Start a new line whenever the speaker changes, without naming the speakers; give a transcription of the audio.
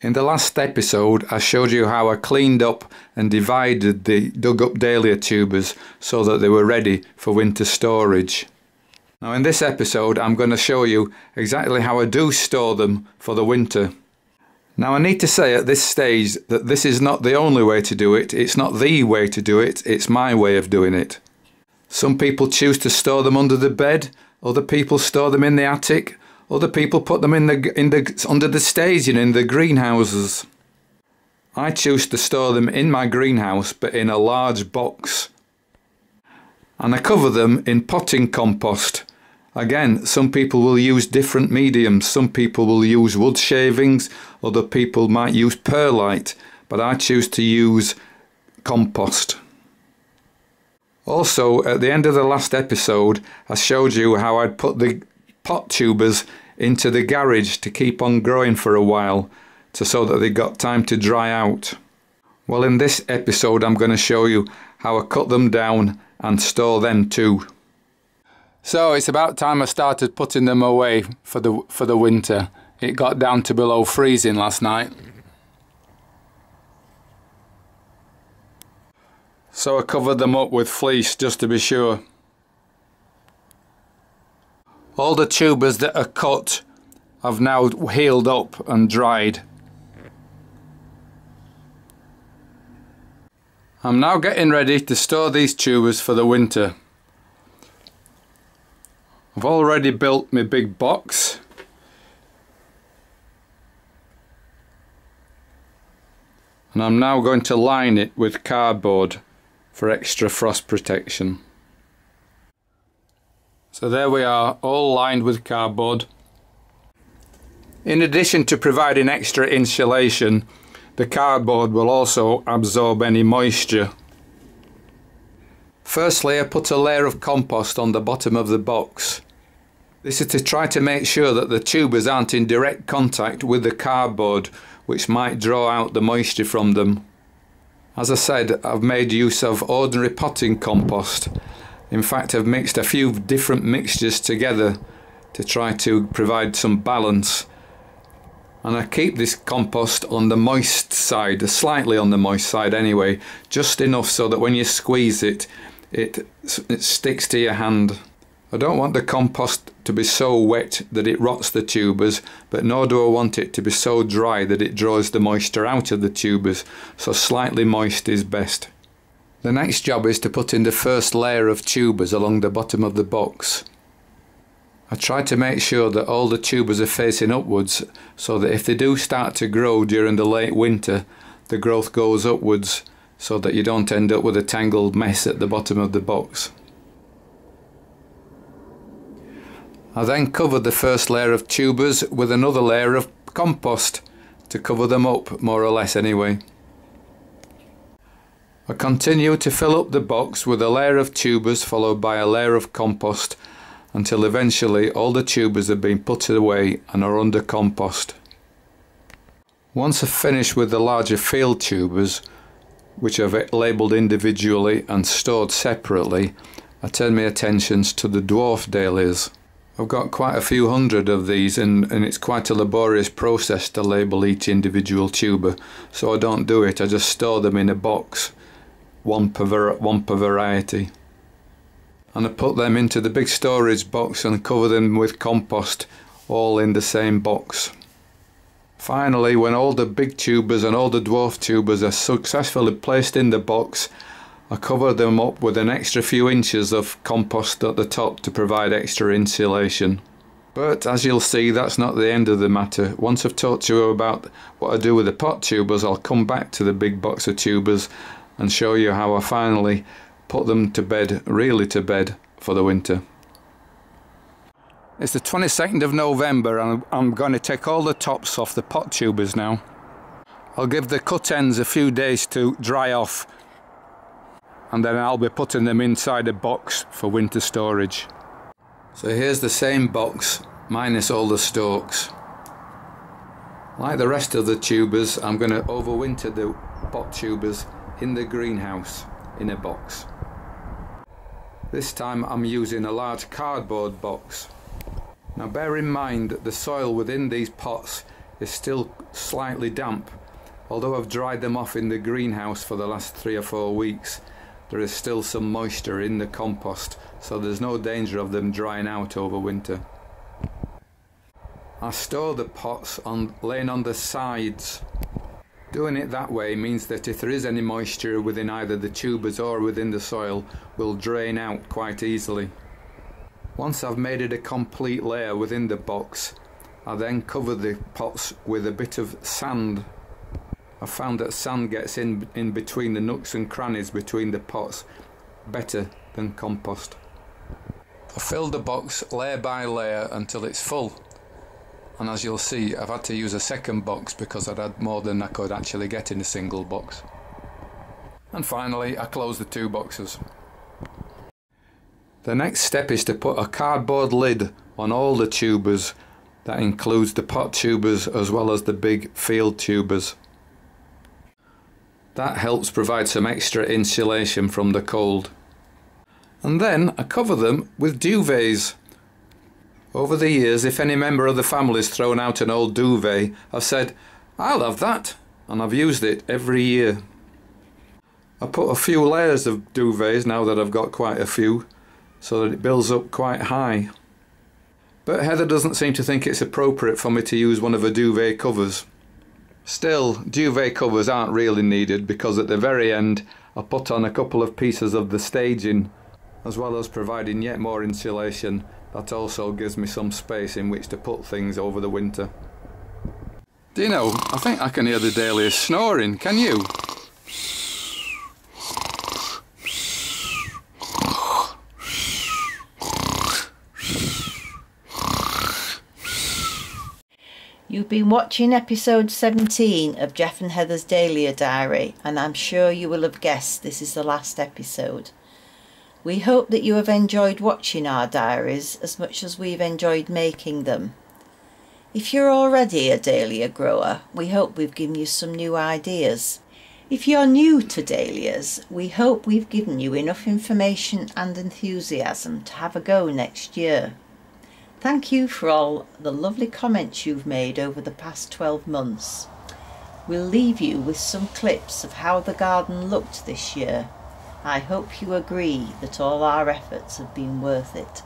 In the last episode, I showed you how I cleaned up and divided the dug up dahlia tubers so that they were ready for winter storage. Now, in this episode, I'm going to show you exactly how I do store them for the winter. Now, I need to say at this stage that this is not the only way to do it, it's not the way to do it, it's my way of doing it. Some people choose to store them under the bed, other people store them in the attic, other people put them in the in the under the staging in the greenhouses. I choose to store them in my greenhouse but in a large box. And I cover them in potting compost. Again, some people will use different mediums. Some people will use wood shavings, other people might use perlite, but I choose to use compost. Also, at the end of the last episode, I showed you how I'd put the pot tubers into the garage to keep on growing for a while, to, so that they got time to dry out. Well, in this episode, I'm going to show you how I cut them down and store them too. So it's about time I started putting them away for the for the winter. It got down to below freezing last night. so I covered them up with fleece just to be sure. All the tubers that are cut have now healed up and dried. I'm now getting ready to store these tubers for the winter. I've already built my big box. And I'm now going to line it with cardboard for extra frost protection. So there we are, all lined with cardboard. In addition to providing extra insulation, the cardboard will also absorb any moisture. Firstly, I put a layer of compost on the bottom of the box. This is to try to make sure that the tubers aren't in direct contact with the cardboard, which might draw out the moisture from them. As I said, I've made use of ordinary potting compost. In fact, I've mixed a few different mixtures together to try to provide some balance. And I keep this compost on the moist side, slightly on the moist side anyway, just enough so that when you squeeze it, it, it sticks to your hand. I don't want the compost to be so wet that it rots the tubers, but nor do I want it to be so dry that it draws the moisture out of the tubers, so slightly moist is best. The next job is to put in the first layer of tubers along the bottom of the box. I try to make sure that all the tubers are facing upwards so that if they do start to grow during the late winter, the growth goes upwards so that you don't end up with a tangled mess at the bottom of the box. I then covered the first layer of tubers with another layer of compost to cover them up more or less anyway. I continue to fill up the box with a layer of tubers followed by a layer of compost until eventually all the tubers have been put away and are under compost. Once I've finished with the larger field tubers, which I've labelled individually and stored separately, I turn my attentions to the dwarf dahlias. I've got quite a few hundred of these and, and it's quite a laborious process to label each individual tuber so I don't do it, I just store them in a box, one per, one per variety. And I put them into the big storage box and cover them with compost all in the same box. Finally, when all the big tubers and all the dwarf tubers are successfully placed in the box, I cover them up with an extra few inches of compost at the top to provide extra insulation. But as you'll see, that's not the end of the matter. Once I've talked to you about what I do with the pot tubers, I'll come back to the big box of tubers and show you how I finally put them to bed, really to bed, for the winter. It's the 22nd of November and I'm going to take all the tops off the pot tubers now. I'll give the cut ends a few days to dry off and then I'll be putting them inside a box for winter storage. So here's the same box minus all the stalks. Like the rest of the tubers I'm going to overwinter the pot tubers in the greenhouse in a box. This time I'm using a large cardboard box. Now bear in mind that the soil within these pots is still slightly damp. Although I've dried them off in the greenhouse for the last three or four weeks, there is still some moisture in the compost, so there's no danger of them drying out over winter. I store the pots on laying on the sides. Doing it that way means that if there is any moisture within either the tubers or within the soil, will drain out quite easily. Once I've made it a complete layer within the box, I then cover the pots with a bit of sand. I found that sand gets in, in between the nooks and crannies between the pots better than compost. I fill the box layer by layer until it's full. And as you'll see, I've had to use a second box because I'd had more than I could actually get in a single box. And finally, I close the two boxes. The next step is to put a cardboard lid on all the tubers that includes the pot tubers as well as the big field tubers. That helps provide some extra insulation from the cold. And then I cover them with duvets. Over the years, if any member of the family's thrown out an old duvet, I've said, I'll have that, and I've used it every year. I put a few layers of duvets now that I've got quite a few, so that it builds up quite high. But Heather doesn't seem to think it's appropriate for me to use one of her duvet covers. Still, duvet covers aren't really needed because at the very end I put on a couple of pieces of the staging as well as providing yet more insulation that also gives me some space in which to put things over the winter. Do you know, I think I can hear the dahlias snoring, can you?
You've been watching episode 17 of Geoff and Heather's Dahlia Diary, and I'm sure you will have guessed this is the last episode. We hope that you have enjoyed watching our diaries as much as we've enjoyed making them. If you're already a dahlia grower, we hope we've given you some new ideas. If you're new to dahlias, we hope we've given you enough information and enthusiasm to have a go next year. Thank you for all the lovely comments you've made over the past 12 months. We'll leave you with some clips of how the garden looked this year. I hope you agree that all our efforts have been worth it.